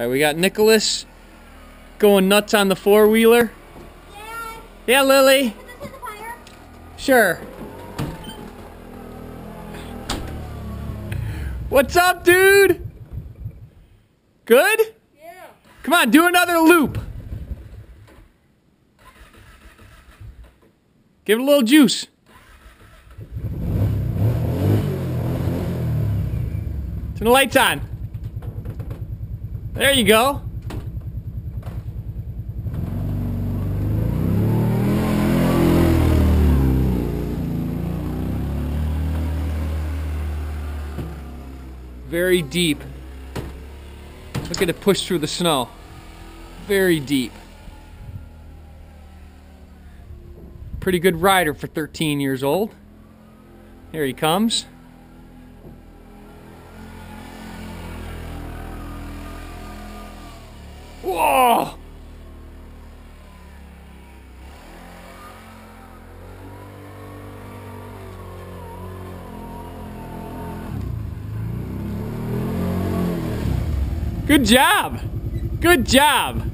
All right, we got Nicholas going nuts on the four wheeler. Dad, Yeah, Lily. put this the fire. Sure. What's up, dude? Good? Yeah. Come on, do another loop. Give it a little juice. Turn the lights on. There you go. Very deep. Look at it push through the snow. Very deep. Pretty good rider for 13 years old. Here he comes. Whoa! Good job! Good job!